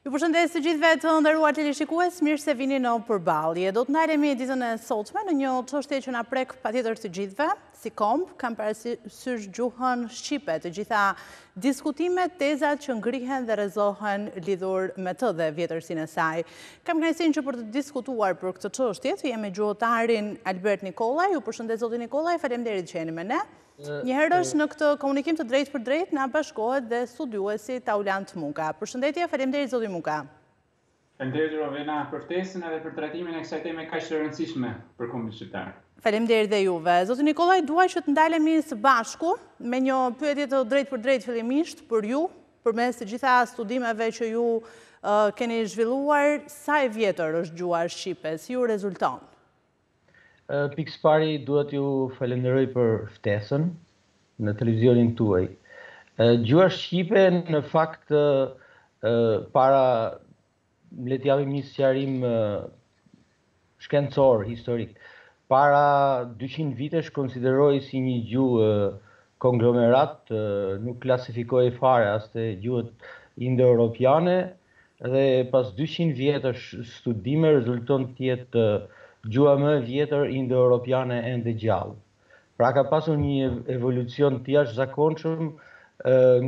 Ju përshëndes të gjithëve të nderuar teleshikues, mirë se vini në Përballje. Do të ndalemi ditën e sotme në një çështje që na prek patjetër të gjithëve, Si komb, kam parasysh gjuhën shqipe, të gjitha diskutimet, tezat që ngrihen dhe rrëzohen lidhur me të dhe vjetërsinë e saj. Kam kënaqësinë që për të diskutuar për këtë çështje, të jem me gjuhëtarin Albert Nikolla. Ju përshëndes zoti Nikolla, faleminderit që jeni me ne. Njëherësh në këtë komunikim të drejtpërdrejtë na bashkohet dhe studiuesi Taulant Muka. Përshëndetje, faleminderit zoti Muka. Faleminderit Rovena për ftesën edhe për trajtimin e kësaj teme kaq të rëndësishme për kombin shqiptar. Faleminderit dhe juve. Zoti Nikolla, dua që të ndalemi së bashku me një pyetje të drejtpërdrejtë fillimisht për ju, përmes të gjitha studimeve që ju keni zhvilluar, sa e vjetër është gjuha shqipe, si ju rezulton? Pikë së pari dua t'ju falenderoj për ftesën në televizionin tuaj. Gjuha shqipe në fakt para le të japim një sqarim shkencor historik. Para 200 vitesh konsiderohej si një gjuhë konglomerat, nuk klasifikohej fare as te gjuhët indoeuropiane, Dhe pas 200 vjetësh studime rezulton të jetë gjuha më e vjetër indoeuropiane ende gjallë. Pra ka pasur një evolucion të jashtëzakonshëm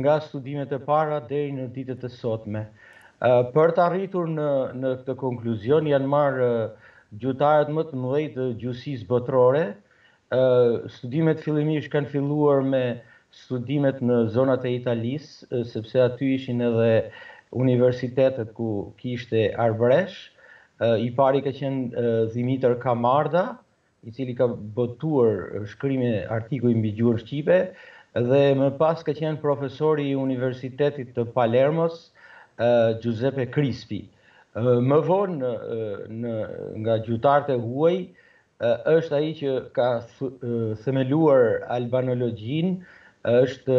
nga studimet e para deri në ditët e sotme. Për të arritur në në këtë konkluzion janë marrë gjuhëtarët më të mëdhenj të gjuhësisë botërore, Studimet fillimisht kanë filluar me studimet në zonat e Italisë, sepse aty ishin edhe universitetet ku kishte arbëresh. I pari ka qenë Dhimitër Kamarda, i cili ka botuar shkrime artikuj mbi gjuhën shqipe dhe më pas ka qenë profesori i Universitetit të Palermos, Xhuzepe Krispi. Më vonë në nga gjuhëtarët e huaj Është ai që ka themeluar albanologjinë, është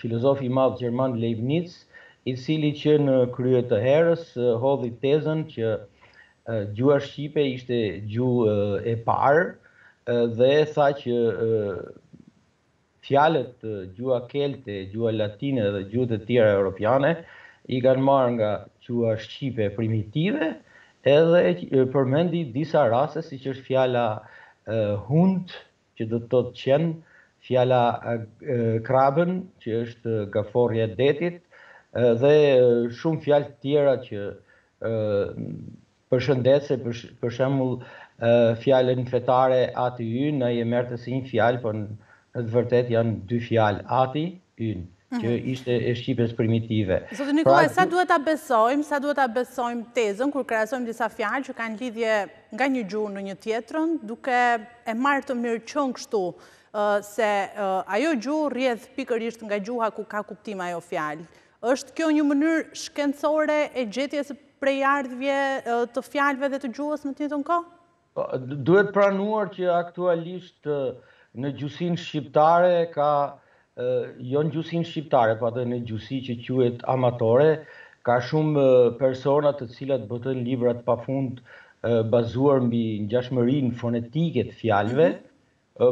filozofi i madh gjerman Leibniz, i cili që në krye të herës hodhi tezën që gjuha shqipe ishte gjuhë e parë dhe tha që Fjalët gjuha kelte, gjuha latine dhe gjuhët e tjera europiane i kanë marrë nga gjuha shqipe primitive edhe përmendi disa raste siç është fjala hund që do të thotë qen, fjala krabën që është gaforrja e detit dhe shumë fjalë të tjera që Për shembull se për shembull fjalën fetare ati ynë ai e merrte si një fjalë por në të vërtetë janë dy fjalë ati ynë që ishte e shqipes primitive. Zoti Nikollaj, pra, sa duhet ta besojmë, sa duhet ta besojmë tezën kur krahasojmë disa fjalë që kanë lidhje nga një gjuhë në një tjetrën, duke e marrë të mirëqenë kështu se ajo gjuhë rrjedh pikërisht nga gjuha ku ka kuptim ajo fjalë. Është kjo një mënyrë shkencore e gjetjes së prejardhjes të fjalëve dhe të gjuhës në të njëjtën kohë? Po, duhet pranuar që aktualisht në gjuhësinë shqiptare ka jo në gjuhësinë shqiptare, po atë në gjuhësi që quhet amatore, ka shumë persona të cilët botojnë libra të pafund bazuar mbi ngjashmërinë fonetike të fjalëve,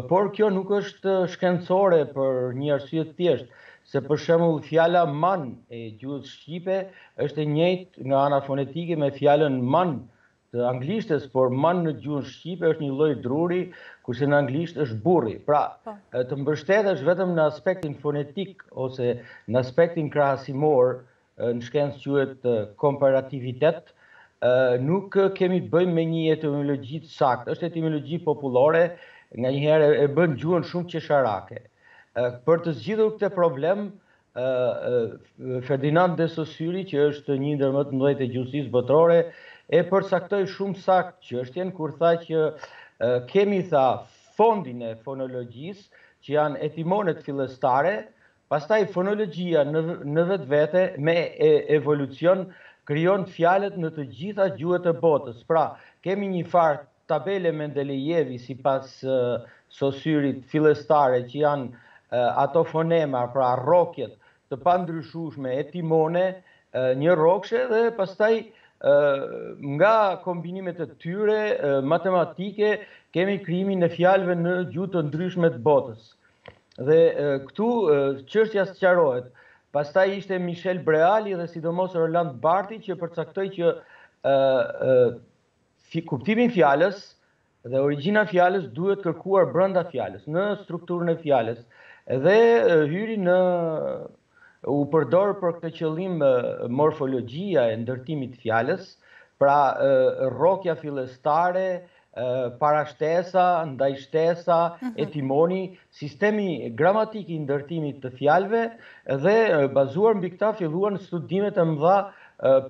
Por kjo nuk është shkencore për një arsye të thjeshtë, se për shembull fjala man e gjuhës shqipe është e njëjtë nga ana fonetike me fjalën man të anglishtes, por man në gjuhën shqipe është një lloj druri, kurse në anglisht është burri. Pra, të mbështetesh vetëm në aspektin fonetik ose në aspektin krahasimor në shkencë quhet komparativitet, nuk kemi të bëjmë me një etimologji të saktë. Është etimologji popullore, nganjëherë e bën gjuhën shumë qesharake. Për të zgjidhur këtë problem, Ferdinand de Saussure, që është një ndër më të mëdhenjtë e gjuhësisë botërore, e përcaktoi shumë saktë çështjen kur tha që kemi tha fondin e fonologjisë, që janë etimonet fillestare, Pastaj fonologjia në vetvete me evolucion krijon fjalët në të gjitha gjuhët e botës. Pra, kemi një farë tabele Mendelejevi sipas Sosyrit fillestare që janë ato fonema, pra rrokjet të pandryshueshme etimone njërrokëshe dhe pastaj nga kombinimet e tyre matematike kemi krijimin e fjalëve në gjuhë të ndryshme të botës. Dhe këtu çështja sqarohet. Pastaj ishte Michel Breali dhe sidomos Roland Barti që përcaktoi që kuptimi i fjalës dhe origjina e fjalës duhet kërkuar brenda fjalës, në strukturën e fjalës. Dhe hyri në U përdor për këtë qëllim morfologjia e ndërtimit të fjalës, pra rrokja fillestare, parashtesa, ndajshtesa, etimoni, sistemi gramatik i ndërtimit të fjalëve dhe bazuar mbi këta filluan studimet e mëdha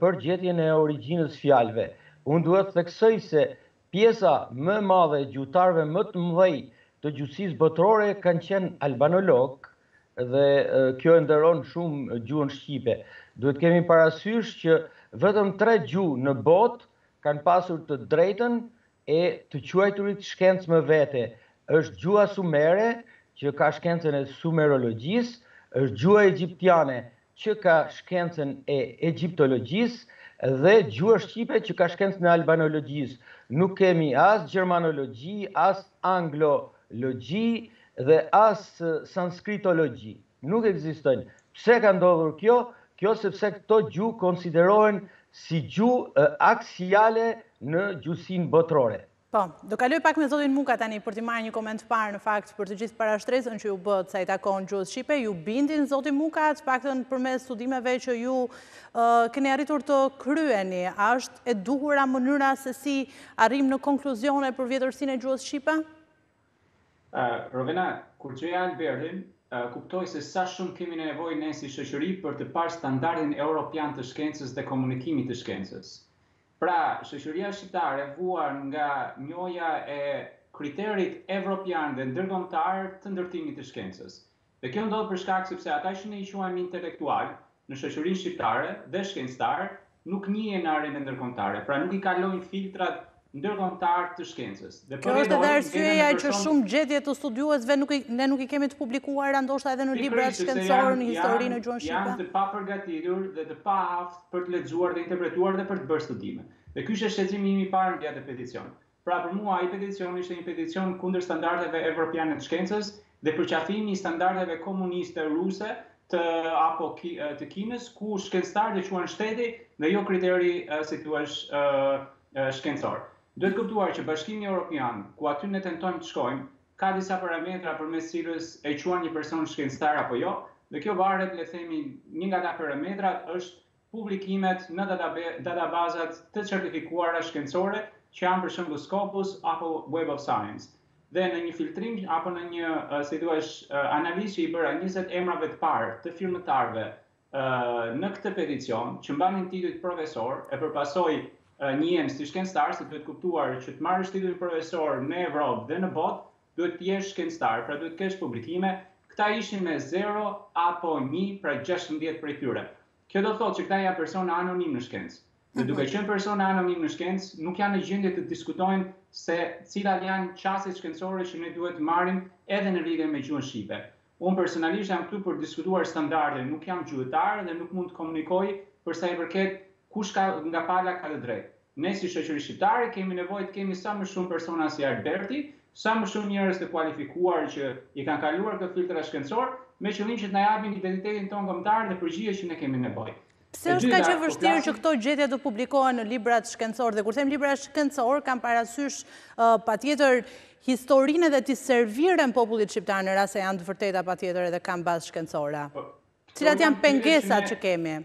për gjetjen e origjinës së fjalëve. Unë duhet të theksoj se Pjesa më e madhe e gjuhëtarëve më të mëdhenj të gjuhësisë botërore kanë qenë albanologë dhe kjo e nderon shumë gjuhën shqipe. Duhet të kemi parasysh që vetëm tre gjuhë në botë kanë pasur të drejtën e të quajturit shkencë më vete, është gjuha sumere që ka shkencën e sumerologjisë, është gjuha egjiptiane që ka shkencën e egjiptologjisë dhe gjuha shqipe që ka shkencën e albanologjisë. Nuk kemi as gjermanologji, as anglologji dhe as sanskritologji. Nuk ekzistojnë. Pse ka ndodhur kjo? Kjo sepse këto gjuhë konsiderohen si gjuhë aksiale në gjuhësinë botërore. Po, do kaloj pak me zotin Muka tani për t'i marrë një koment të parë në fakt për të gjithë parashtresën që u bë sa i takon gjuhës shqipe, ju bindin zoti Muka të paktën përmes studimeve që ju keni arritur të kryeni, a është e duhura mënyra se si arrijmë në konkluzione për vjetërsinë e gjuhës shqipe? Rovena, kur dëgjoj Albertin, kuptoj se sa shumë kemi nevojë ne si shoqëri për të parë standardin europian të shkencës dhe komunikimit të shkencës. Pra, shoqëria shqiptare vuan nga njohja e kriterit evropian dhe ndërkombëtar të ndërtimit të shkencës. Dhe kjo ndodh për shkak sepse ata që ne i quajmë intelektualë në shoqërinë shqiptare dhe shkencëtarë nuk njihen në arenën ndërkombëtare, pra nuk i kalojnë filtrat ndërkombëtarë të shkencës. Dhe kjo është edhe arsyeja që shumë gjetje të studiuesve ne nuk i kemi të publikuara ndoshta edhe në librat shkencorë, në histori, në gjuhën shqipe. Pikërisht sepse janë të papërgatitur dhe të paaftë për të lexuar dhe interpretuar dhe për të bërë studime. Dhe ky ishte shqetësimi im i parë mbi atë peticion. Pra për mua ai peticion ishte një peticion kundër standardeve evropiane të shkencës dhe përqafim i standardeve komuniste ruse të apo të Kinës ku shkencëtarët i quan shteti dhe jo kriteri si thua shkencor. Duhet kuptuar që Bashkimi Evropian, ku aty ne tentojmë të shkojmë, ka disa parametra përmes cilës e quan një person shkencëtar apo jo, dhe kjo varet, le të themi, një nga ata parametrat është publikimet në databaza të certifikuara shkencore që janë për shembull Scopus apo Web of Science. Dhe në një filtrim apo në një, si thua, analizë që i bëra 20 emrave të parë të firmëtarëve në këtë peticion, që mbanin titujt profesor, e për pasojë njihen si shkencëtar, se duhet kuptuar që të marrësh titullin profesor në Evropë dhe në botë, duhet të jesh shkencëtar, pra duhet të kesh publikime, këta ishin me zero apo një, pra gjashtëmbëdhjetë prej tyre. Kjo do të thotë që këta janë persona anonimë në shkencë. Dhe duke qenë persona anonimë në shkencë, nuk janë në gjendje të diskutojnë se cilat janë qasjet shkencore që ne duhet të marrim edhe në lidhje me gjuhën shqipe. Unë personalisht jam këtu për të diskutuar standarde, nuk jam gjuhëtar dhe nuk mund të komunikoj për sa i përket kush ka nga pala ka të drejtë. Ne si shoqëri shqiptare kemi nevojë të kemi sa më shumë persona si Alberti, sa më shumë njerëz të kualifikuar që i kanë kaluar këto filtra shkencorë, me qëllim që të na japin identitetin tonë kombëtar dhe përgjigjet që ne kemi nevojë. Pse është kaq e vështirë që këto gjetje të publikohen në librat shkencorë? Dhe kur them libra shkencorë, kam parasysh patjetër historinë edhe t'i serviren popullit shqiptar në rast se janë të vërteta patjetër edhe kanë bazë shkencore. Po, Cilat janë pengesat që kemi?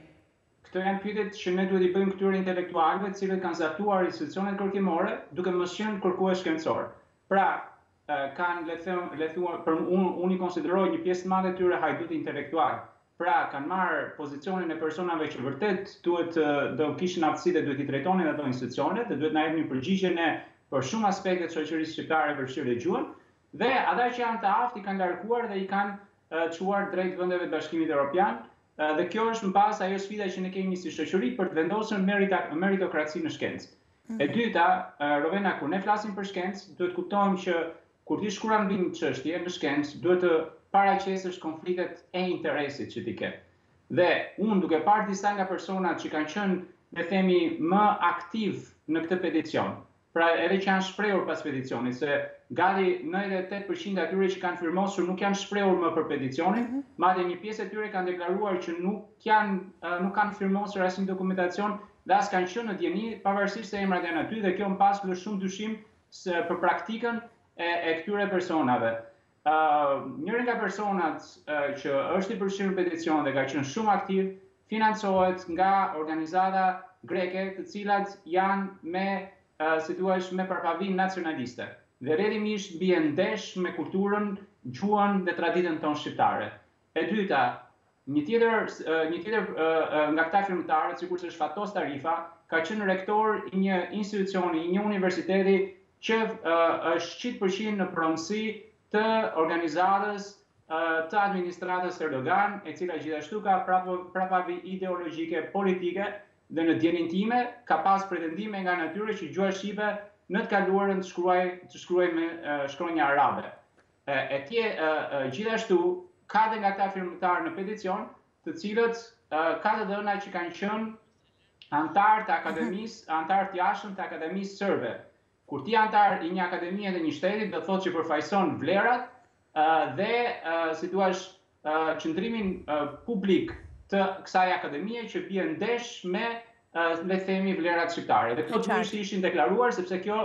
Këto janë pyetjet që ne duhet t'i bëjmë këtyre intelektualëve të cilët kanë zaptuar institucionet kërkimore duke mos qenë kërkues shkencorë. Pra, kanë le të them, le të thua, për unë unë i konsideroj një pjesë të madhe të tyre hajdutë intelektualë. Pra kanë marrë pozicionin e personave që vërtet duhet të do kishin aftësi dhe duhet t'i drejtonin ato institucione dhe duhet të na jepnin një përgjigje për shumë aspekte të shoqërisë shqiptare përfshirë dhe gjuhën dhe ata që janë të aftë i kanë larguar dhe i kanë çuar drejt vendeve të Bashkimit Evropian dhe kjo është më pas ajo sfida që ne kemi si shoqëri për të vendosur meritokraci në shkencë. E dyta, Rovena, kur ne flasim për shkencë, duhet të kuptojmë që kur ti shkruan mbi një çështje në shkencë, duhet të paraqesësh konfliktet e interesit që ti ke. Dhe unë duke parë disa nga personat që kanë qenë, le themi, më aktivë në këtë peticion, pra edhe që janë shprehur pas peticionit, se gati 98% e atyre që kanë firmosur nuk janë shprehur më për peticionin, mhm. madje një pjesë e tyre kanë deklaruar që nuk janë nuk kanë firmosur asnjë dokumentacion dhe as kanë qenë në dijeni, pavarësisht se emrat janë aty dhe kjo më pas lë shumë dyshim për praktikën e këtyre personave. Njëri nga personat që është i përfshirë në peticion dhe ka qenë shumë aktiv, financohet nga organizata greke të cilat janë si ta thuash me prapavinë nacionaliste dhe rrjedhimisht bien ndesh me kulturën, gjuhën dhe traditën tonë shqiptare. E dyta, një tjetër një tjetër nga këta firmëtarët, sikurse është Fatos Tarifa, ka qenë rektor i një institucioni, i një universiteti që është qind për qind në pronësi të organizatës të administratës Erdogan, e cila gjithashtu ka prapavi ideologjike politike dhe në dijenin time ka pas pretendime nga ana e tyre që gjuha shqipe në të kaluarën të shkruaj të shkruhej me shkronja arabe. etj. Gjithashtu, ka dhe nga këta firmëtarë në peticion, të cilët ka të dhëna që kanë qënë antarë të akademisë, antarë të jashëm të akademisë sërbe. Kur ti antarë i një akademie të një shteti, do të thotë që përfaqëson vlerat, dhe, si ta thuash, qëndrimin publik të kësaj akademie që bie ndesh me le të themi vlerat shqiptare. Dhe këto duhet të ishin deklaruar sepse kjo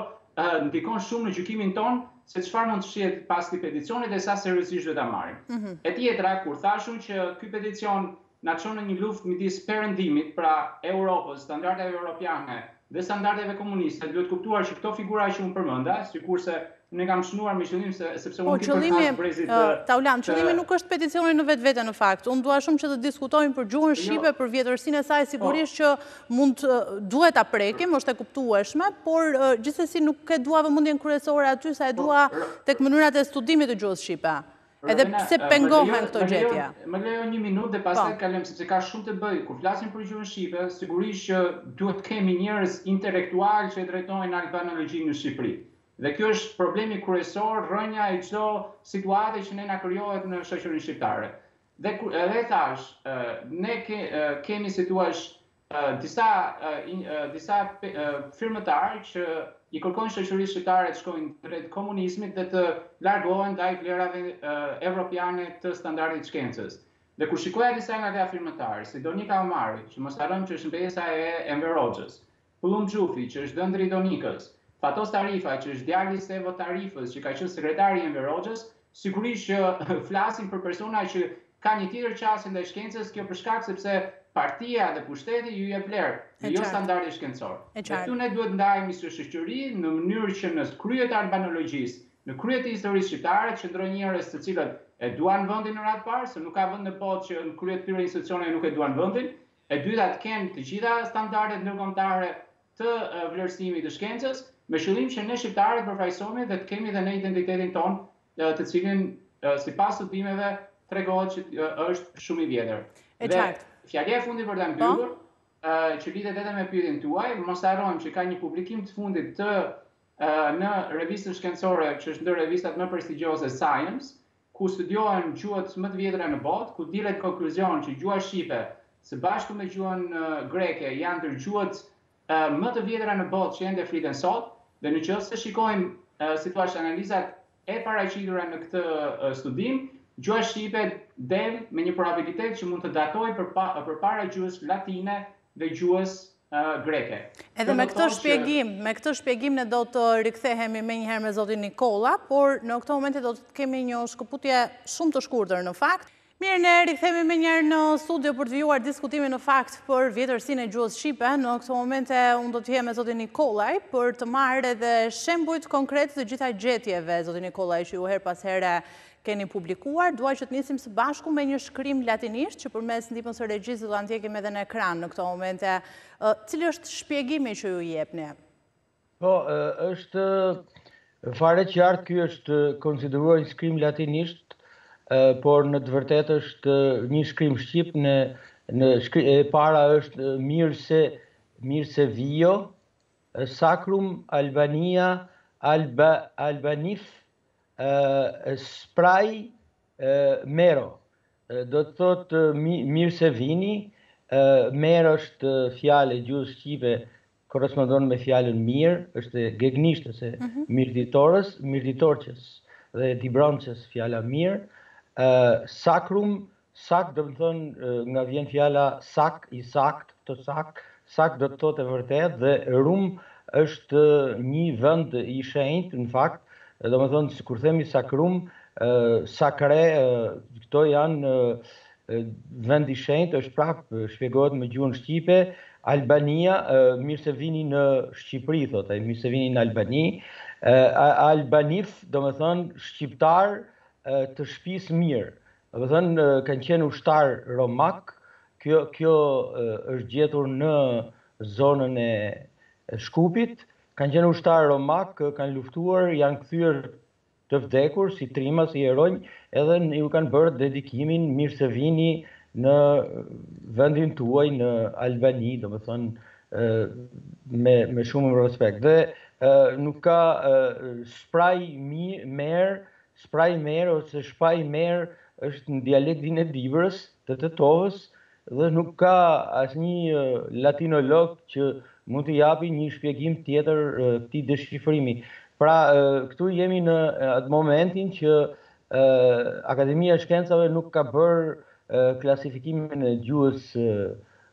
ndikon shumë në gjykimin tonë se çfarë mund të shihet pas këtij peticioni dhe sa seriozisht duhet ta marrim. Mhm. E tjetra, kur thashë që ky peticion na çon në një luftë midis perëndimit, pra Europës, standardeve europiane dhe standardeve komuniste, duhet kuptuar që këto figura që unë përmenda, sikurse ne kam shënuar me qëllim se sepse po, unë po, qëllimi, brezit të uh, Taulant, qëllimi nuk është peticioni në vetvete në fakt. Unë dua shumë që të diskutojmë për gjuhën jo. shqipe, për vjetërsinë e saj sigurisht po. që mund uh, duhet ta prekim, është e kuptueshme, por uh, gjithsesi nuk e dua vëmendjen kryesore aty sa e po, dua tek mënyrat e studimit të gjuhës shqipe. Edhe pse pengohen këto gjetje. Më lejo një minutë dhe pastaj po. kalojmë sepse ka shumë të bëjë. Kur flasim për gjuhën shqipe, sigurisht që duhet të kemi njerëz intelektualë që e drejtojnë albanologjinë në Shqipëri. Dhe kjo është problemi kryesor, rrënja e çdo situate që ne na krijohet në shoqërinë shqiptare. Dhe edhe thash, ne kemi si thua Disa disa firmëtarë që i kërkojnë shoqërisë shqiptare të shkojnë drejt komunizmit dhe të largohen ndaj vlerave evropiane të standardit të shkencës. Dhe kur shikoja disa nga këta firmëtarë, si Donika Omari, që mos harrojmë që është mbesa e Enver Hoxhës, Pëllumb Xhufi, që është dhëndri i Donikës, Fatos Tarifa, që është djali i Sevo Tarifës, që i ka qenë sekretari i Enver Hoxhës, Sigurisht që flasim për persona që kanë një tjetër qasje ndaj shkencës, kjo për shkak sepse partia dhe pushteti u jep vlerë, dhe jo standardi shkencor. Dhe këtu ne duhet të ndahemi si shoqëri në mënyrë që në krye të albanologjisë, në krye të historisë shqiptare të qëndrojnë njerëz të cilët e duan vendin në radhë të parë, se nuk ka vend në botë që në krye të këtyre institucioneve nuk e duan vendin, E dyta, të kenë të gjitha standardet ndërkombëtare të vlerësimit të shkencës, me qëllim që ne shqiptarët të përfaqësohemi dhe të kemi dhe ne identitetin tonë, të cilin sipas studimeve tregohet që është shumë i vjetër. E qartë. Dhe fjalia e fundit për ta po. mbyllur, që lidhet edhe me pyetjen tuaj, mos harrojmë që ka një publikim të fundit të në revistën shkencore që është ndër revistat më prestigjioze Science, ku studiohen gjuhët më të vjetra në botë, ku dilet konkluzion që gjuha shqipe së bashku me gjuhën greke janë ndër gjuhët më të vjetra në botë që ende fliten sot, dhe në qoftë se shikojmë, si thua, analizat e paraqitura në këtë studim, gjuha shqipe del me një probabilitet që mund të datojë përpara gjuhës latine dhe gjuhës greke. Edhe me këtë shpjegim, me këtë shpjegim ne do të rikthehemi menjëherë me zotin Nikolaj, por në këtë moment do të kemi një shkëputje shumë të shkurtër në fakt. Mirë, ne rikthehemi menjëherë në studio për të vijuar diskutimin në fakt për vjetërsinë e gjuhës shqipe. Në këto momente unë do të jem me zotin Nikolaj për të marrë edhe shembujt konkretë të gjitha gjetjeve, zoti Nikolaj, që ju her pas here keni publikuar, dua që të nisim së bashku me një shkrim latinisht që përmes ndihmës së regjisë do ta ndjekim edhe në ekran në këto momente. Cili është shpjegimi që ju jepni? Po, është fare qartë ky është konsideruar një shkrim latinisht, por në të vërtetë është një shkrim shqip në në shkrim, e para është mirë se mirë se vio Sacrum Albania Alba Albanif Spray Mero do të thotë mirë se vini. Mero është fjalë e gjuhës shqipe korrespondon me fjalën mirë, është gegnisht ose mhm. mirditorës, mirditorçes dhe dibrançes fjala mirë. Sakrum Sak domethënë nga vjen fjala sak, i saktë, të saktë, sak do të thotë e vërtetë dhe Rum është një vend i shenjtë në fakt, domethënë kur themi sakrum, sakre, këto janë vend i shenjtë, është prap shpjegohet me gjuhën shqipe, Albania, mirë se vini në Shqipëri, thotë ai, mirë se vini në Albani. Albanif, domethënë shqiptarë të shpisë mirë Domethënë kanë qenë ushtarë romakë. Kjo kjo është gjetur në zonën e Shkupit. Kanë qenë ushtarë romakë, kanë luftuar, janë kthyer të vdekur si trima, si heronj, edhe iu kanë bërë dedikimin mirë se vini në vendin tuaj në Albani, domethënë me me shumë respekt. Dhe nuk ka spraj mi mer Shpraj merë ose shpaj merë është në dialektin e Dibrës, të Tetovës dhe nuk ka asnjë latinolog që mund të japi një shpjegim tjetër këtij deshifrimi. Pra, këtu jemi në atë momentin që Akademia e Shkencave nuk ka bërë klasifikimin e gjuhës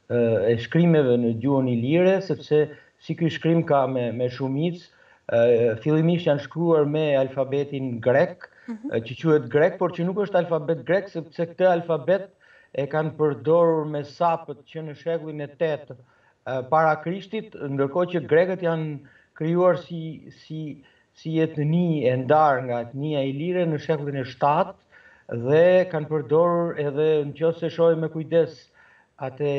e shkrimeve në gjuhën ilire, sepse si ky shkrim ka me, me shumicë, fillimisht janë shkruar me alfabetin grek, mhm. që quhet grek, por që nuk është alfabet grek, sepse këtë alfabet e kanë përdorur mesapët që në shekullin e 8 para Krishtit, ndërkohë që grekët janë krijuar si si si etni e ndarë nga etnia ilire në shekullin e shtatë dhe kanë përdorur edhe në qoftë se shohim me kujdes atë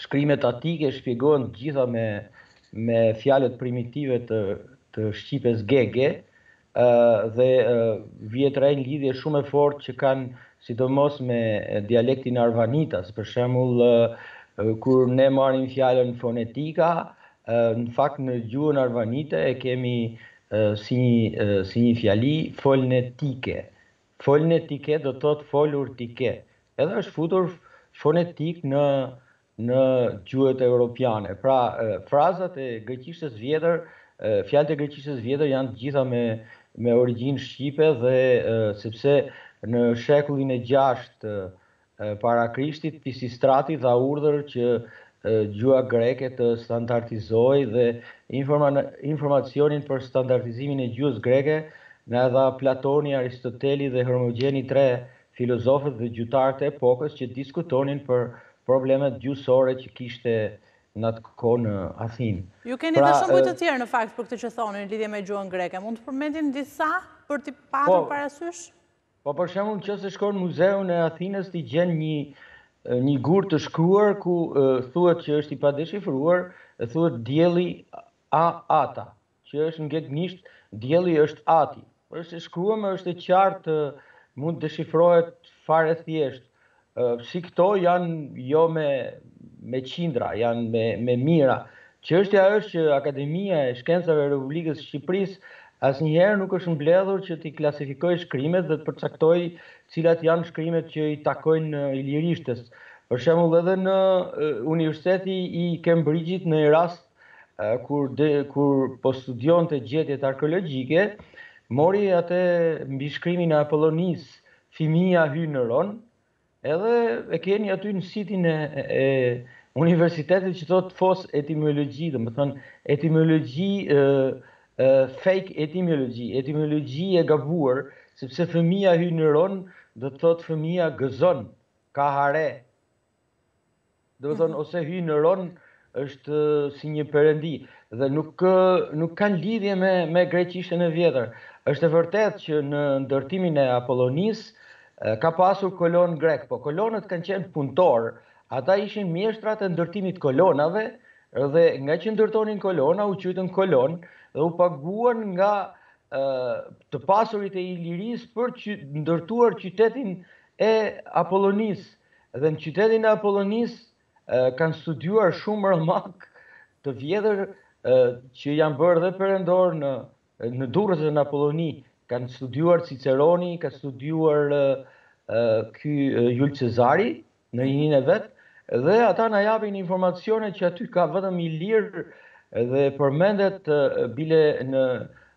shkrimet atike shpjegohen të gjitha me me fjalët primitive të të shqipes gege ë dhe vihet re një lidhje shumë e fortë që kanë sidomos me dialektin arvanitas për shembull kur ne marrim fjalën fonetika Në fakt në gjuhën arvanite e kemi si një si një fjali folnetike. Folnetike do të thotë folur ti ke. Edhe është futur fonetik në në gjuhët europiane. Pra, frazat e greqishtes së vjetër, fjalët e greqishtes së vjetër janë të gjitha me me origjinë shqipe dhe sepse në shekullin e gjashtë Para Krishtit, Pisistrati dha urdhër që gjuha greke të standardizohej dhe informacionin për standardizimin e gjuhës greke na e dha Platoni, Aristoteli dhe Hermogjeni tre filozofët dhe gjuhëtarët e epokës që diskutonin për problemet gjuhësore që kishte në atë kohë në Athinë. Ju keni pra, dhe shumë të tjerë në fakt për këtë që thoni në lidhje me gjuhën greke. Mund të përmendim disa për t'i patur po, parasysh? Po për shembull qoftë se shkon në muzeun e Athinës ti gjen një një gur të shkruar ku thuhet që është i padeshifruar, thuhet dielli a ata, që është në gegnisht dielli është ati. Është e shkruar, domethënë është e qartë, mund të deshifrohet fare thjesht. si këto janë jo me me qindra, janë me me mijëra. Çështja është që Akademia e Shkencave e Republikës së Shqipërisë asnjëherë nuk është mbledhur që t'i klasifikojë shkrimet dhe të përcaktojë cilat janë shkrimet që i takojnë ilirishtes. Për shembull edhe në Universiteti i Cambridge-it në një rast kur de, kur po studionte gjetjet arkeologjike, mori atë mbishkrimin e Apollonisë Fëmija hyj në ron edhe e keni aty në sitin e, e universitetit që thotë false etimologji, domethënë etimologji e, e, fake etimologji, etimologji e gabuar, sepse fëmija hyj në ron, do të thotë fëmija gëzon, ka hare, Domethënë, ose hyj në ron, është si një perëndi, dhe nuk, nuk kanë lidhje me, me greqishten e vjetër. është e vërtetë që në ndërtimin e Apollonisë, ka pasur kolonë grekë, po kolonët kanë qenë punëtorë, ata ishin mjeshtrat e ndërtimit të kolonave, dhe ngaqë ndërtonin kolona, u quajtën kolonë, dhe u paguan nga të pasurit e Ilirisë për të ndërtuar qytetin e Apollonisë. Dhe në qytetin e Apollonisë kanë studiuar shumë romakë të vjetër që janë bërë dhe perandorë në në Durrës dhe në Apolloni, kanë studiuar Ciceroni, ka studiuar ky Jul Cezari në rininë e vet dhe ata na japin informacione që aty ka vetëm ilirë dhe përmendet bile në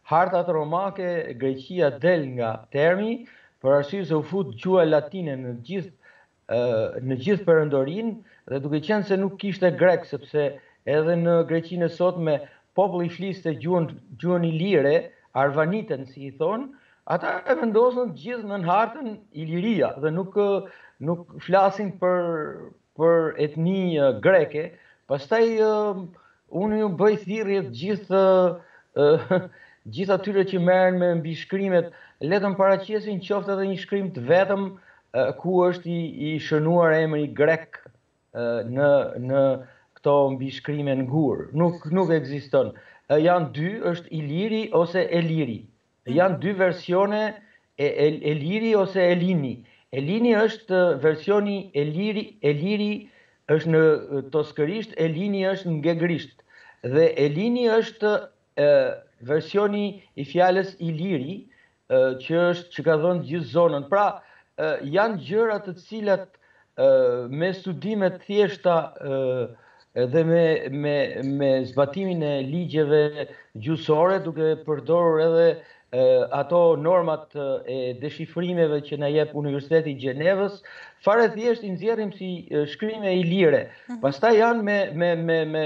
hartat romake Greqia del nga termi, për arsye se u fut gjuha latine në gjithë në gjithë perëndorinë dhe duke qenë se nuk kishte grekë sepse edhe në Greqinë e sotme populli fliste gjuhën gjuhën ilire, arvaniten si i thonë, ata e vendosën gjithë në hartën Iliria dhe nuk nuk flasin për për etni greke, pastaj unë ju bëj thirrje të gjithë gjithë atyre që merren me mbishkrimet, le të paraqesin qoftë edhe një shkrim të vetëm ku është i, i shënuar emri grek në në këto mbishkrime në gur. Nuk nuk ekziston. Janë dy, është Iliri ose Eliri. Janë dy versione e Eliri ose Elini. Elini është versioni Eliri, Eliri është në toskërisht, Elini është në gegrisht. Dhe Elini është versioni i fjalës Iliri, që është që ka dhënë gjithë zonën. Pra, janë gjëra të cilat Me studime të thjeshta dhe me, me, me zbatimin e ligjeve gjuhësore, duke përdorur edhe ato normat e deshifrimeve që na jep Universiteti i Gjenevës, fare thjesht i nxjerrim si shkrime ilire. Mhm. Pastaj janë me me me me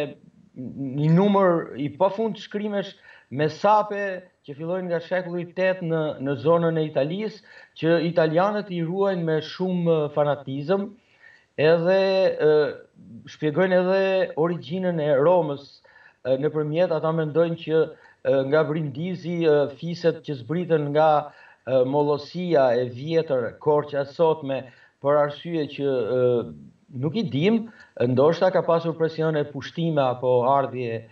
një numër i pafund shkrimesh mesape, që fillojnë nga shekulli i tetë në në zonën e Italisë, që italianët i ruajnë me shumë fanatizëm, edhe e, shpjegojnë edhe origjinën e Romës nëpërmjet, ata mendojnë që nga Brindisi fiset që zbritën nga Molosia e vjetër, Korça e sotme, për arsye që Nuk i dimë, ndoshta ka pasur presione e pushtime apo ardhje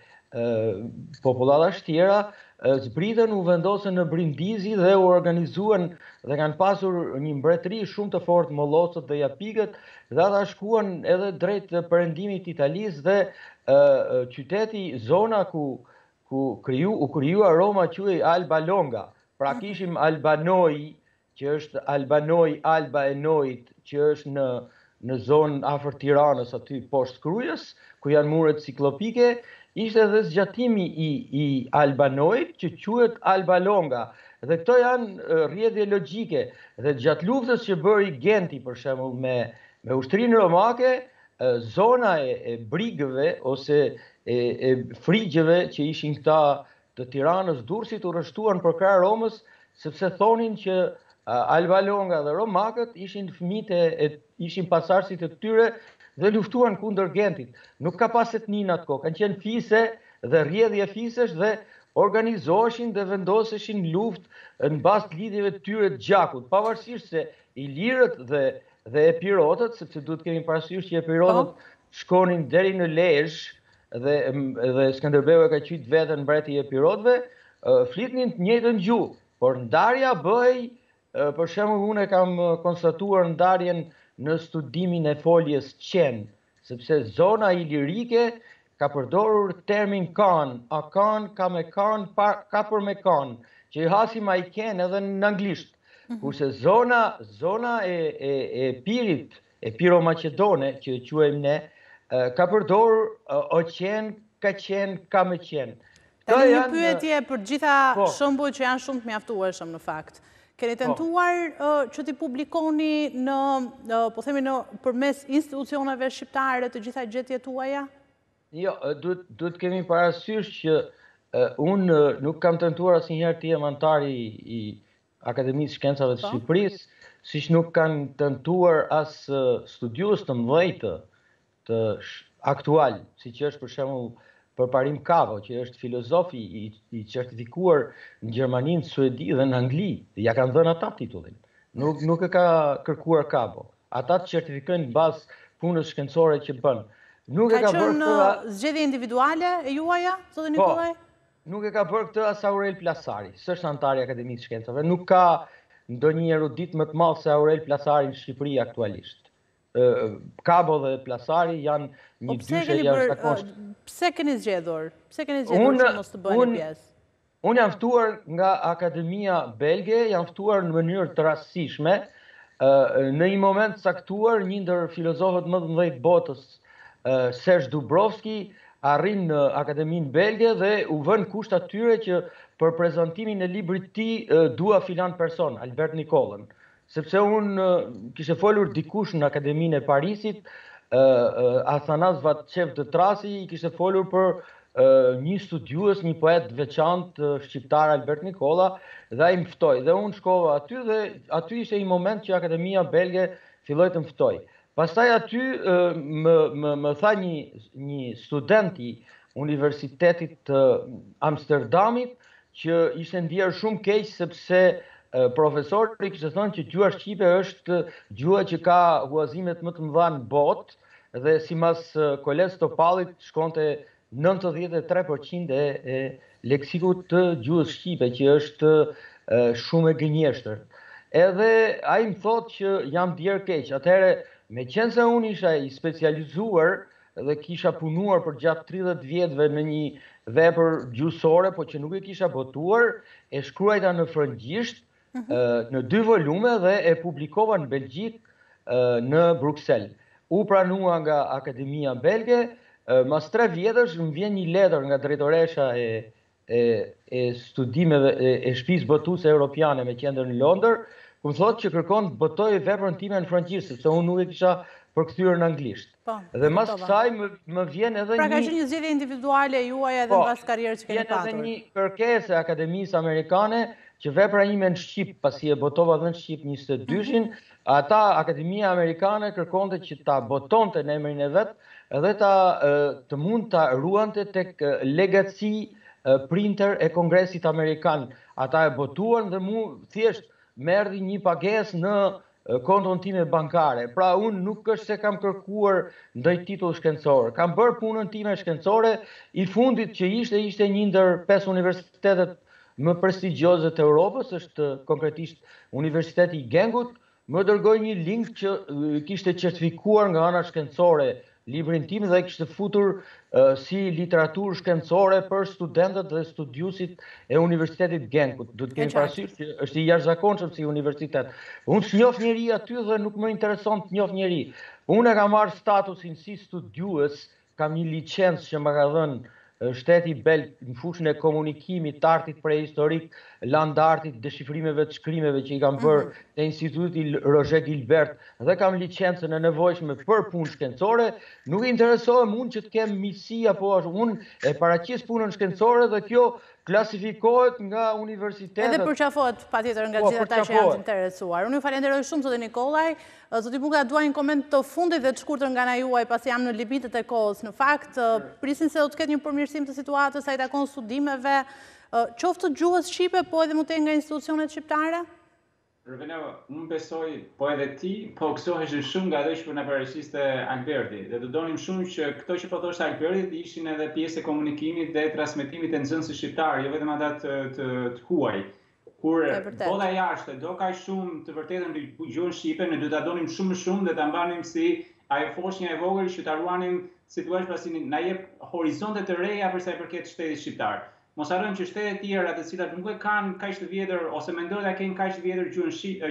popullatash tjera, zbritën, u vendosën në Brindisi dhe u organizuan dhe kanë pasur një mbretëri shumë të fortë molosët dhe japigët dhe ata shkuan edhe drejt perëndimit të Italisë dhe qyteti, zona ku ku kriju u krijua Roma quhej Alba Longa. Pra mhm. kishim Albanoi që është Albanoi, Alba e Noit, që është në në zonë afër Tiranës aty poshtë Krujës, ku janë muret ciklopike, ishte edhe zgjatimi i i Albanoit që quhet Alba Longa. Dhe këto janë rrjedhje logjike dhe gjatë luftës që bëri Genti për shembull me me ushtrinë romake, zona e, e brigëve ose e, e frigjeve që ishin këta të Tiranës, Durrësit u rreshtuan përkrah Romës, sepse thonin që Alba Longa dhe Romakët ishin fëmijët e ishin pasardhësit e tyre dhe luftuan kundër Gentit. Nuk ka pas etni në atë kohë, kanë qenë fise dhe rrjedhje fisesh dhe organizoheshin dhe vendoseshin luftë në bazë të lidhjeve të tyre të gjakut, pavarësisht se ilirët dhe dhe epirotët, sepse duhet kemi parasysh që epirotët po. shkonin deri në Lezhë, dhe dhe Skënderbeu e ka quajt veten mbret i epirotëve, flitnin të njëjtën gjuhë, por ndarja bëhej për shembull unë kam konstatuar ndarjen në studimin e foljes qen, sepse zona ilirike ka përdorur termin kan, a kan, ka me kan, ka për me kan, që i hasim a i ken edhe në anglisht. Mhm. Kurse zona, zona e, e, Epirit, Epiro Maqedone që e quajmë ne, ka përdorur o qenë, ka qenë, ka me qenë. Vetëm një pyetje për të gjitha po. shembujt që janë shumë të mjaftueshëm në fakt. Keni po. tentuar që t'i publikoni në, po themi nëpërmes institucioneve shqiptare të gjitha gjetjet tuaja? Jo, duhet kemi parasysh që unë nuk kam tentuar asnjëherë të jem anëtar i Akademisë së Shkencave të po. Shqipërisë, siç nuk kanë tentuar as studiues të mëdhenj të të aktual, siç është për shembull Përparim Kabo, që është filozof i, i certifikuar në Gjermani, në Suedi dhe në Angli, ja kanë dhënë ata titullin. Nuk nuk e ka kërkuar Kabo. Ata të certifikojnë mbas punës shkencore që bën. Nuk e ka bërë këtë. Ka qenë zgjedhje individuale e juaja, zoti po. Nikolla? Nuk e ka bërë këtë as Aurel Plasari, s'është anëtar i Akademisë së Shkencave, nuk ka ndonjë erudit më të madh se Aurel Plasari në Shqipëri aktualisht. Kabo dhe Plasari janë po një dyshe e jashtëzakonshme. Pse keni zgjedhur? Pse keni zgjedhur që mos të bëheni pjesë? Unë jam ftuar nga Akademia Belge, jam ftuar në mënyrë të rastësishme, në një moment të caktuar një ndër filozofët më të mëdhenj të botës, Serge Dubrovski, arrin në Akademinë Belge dhe u vë kusht atyre që për prezantimin e librit të tij dua filan person, Albert Nikollën. Sepse unë kishte folur dikush në Akademinë e Parisit, Athanas Vatçev de Thracy i kishte folur për një studiues, një poet të veçantë shqiptar Albert Nikolla dhe ai më ftoi dhe unë shkova aty dhe aty ishte një moment që Akademia Belge filloi të më ftojë. Pastaj aty më më më tha një një student i Universitetit të Amsterdamit që ishte ndier shumë keq sepse profesori kishte thënë që gjuha shqipe është gjuha që ka huazimet më të mëdha në botë dhe simas Kolec Topallit shkonte Nëntëdhjetë e tre për qind e leksikut të gjuhës shqipe që është shumë gënjeshtër. Edhe ai më thotë që jam ndjerë keq. Atëherë, meqenëse unë isha i specializuar dhe kisha punuar përgjatë tridhjetë vjetëve në një vepër gjuhësore, po që nuk e kisha botuar, e shkruajta në frëngjisht, në dy volume dhe e publikova në Belgjikë në Bruksel. U pranua nga Akademia Belge, mas tre vjetesh më vjen një letër nga drejtoresha e e studimeve e shtëpisë botuese europiane me qendër në Londër, ku më thotë që kërkon të botojë veprën time në frëngjisht, sepse unë nuk e kisha përkthyer në anglisht. Po, dhe mas kësaj më vjen edhe një... Pra ka qenë zgjidhje individuale juaja edhe në po, pas karrierë që keni patur. Po, vjen edhe një kërkese e Akademisë Amerikane që vepra ime në shqip, pasi e botova dhe në shqip 22-shin, mhm. ata Akademia Amerikane kërkonte që ta botonte në emrin e vet edhe ta të mund ta ruante te Legacy Printer e Kongresit Amerikan. Ata e botuan dhe mu thjesht më erdhi një pagesë në konton time bankare. Pra unë nuk është se kam kërkuar ndonjë titull shkencor. Kam bërë punën time shkencore, i fundit që ishte ishte një ndër pesë universitetet më prestigjioze të Europës, është konkretisht Universiteti i Gentit, më dërgoi një link që kishte certifikuar nga ana shkencore librin tim dhe e kishte futur si literaturë shkencore për studentët dhe studiusit e Universitetit të Gentit. Do të kemi parasysh që është i jashtëzakonshëm si universitet. Unë s'njoh njeri aty dhe nuk më intereson të njoh njeri. Unë e kam marrë statusin si studiues, kam një licencë që më ka dhënë Shteti belg në fushën e komunikimit të artit prehistorik, landartit, deshifrimeve të shkrimeve që i kam bërë te Instituti Roger Gilbert dhe kam licencën e nevojshme për punë shkencore, nuk interesohem unë që të kem miqësi apo ashtu, unë e paraqis punën shkencore dhe kjo klasifikohet nga universitetet. Edhe përqafohet patjetër nga gjithë ata që janë të interesuar. Unë ju falenderoj shumë zoti Nikollaj. Zoti Buka, dua një koment të fundit dhe të shkurtër nga ana juaj, pasi jam në limitet e kohës. Në fakt, prisni se do të ketë një përmirësim të situatës sa i takon studimeve, qoftë të gjuhës shqipe, po edhe më tej nga institucionet shqiptare? Rubino, unë besoj, po edhe ti, po gëzoheshe shumë nga ato që po na paraqiste Alberti. Dhe do donim shumë që këto që po thoshte Alberti të ishin edhe pjesë e komunikimit dhe transmetimit te nxënësit shqiptarë, jo vetëm ata të huaj. Kur bota jashtë do kaq shumë të vërtetën, gjuhën shqipe, ne duhet ta donim shumë më shumë dhe ta mbanim si ajo foshnja e vogël që ta ruanim si duhet pasi na jep horizonte të reja përsa i përket shtetit shqiptar. Mos harrojmë që shtetet e tjera të cilat nuk e kanë kaq të vjetër ose mendojnë ta kenë kaq të vjetër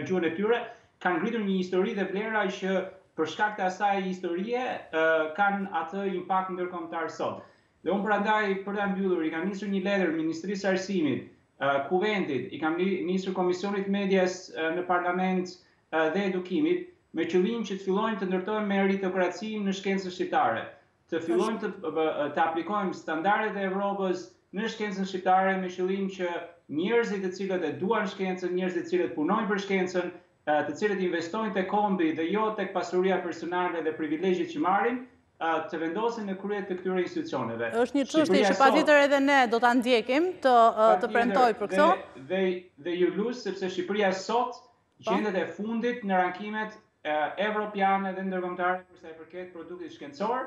gjuhën e tyre, kanë ngritur një histori dhe vlera që për shkak të asaj historie kanë atë impakt ndërkombëtar sot. Dhe unë prandaj për ta mbyllur i kam nisur një letër Ministrisë së Arsimit, Kuvendit, i kam nisur Komisionit Medias në Parlament dhe Edukimit, me qëllim që të fillojmë të ndërtojmë meritokracinë në shkencën shqiptare, të fillojmë të, të aplikojmë standardet e Evropës në shkencën shqiptare me qëllim që njerëzit të cilët e duan shkencën, njerëzit të cilët punojnë për shkencën, të cilët investojnë tek kombi dhe jo tek pasuria personale dhe privilegjet që marrin, të vendosen në krye të këtyre institucioneve. Është një çështje që patjetër edhe ne do ta ndjekim, të të premtoj për këto. Dhe dhe ju lus sepse Shqipëria sot po. gjendet e fundit në rankimet evropiane dhe ndërkombëtare për sa i përket produktit shkencor,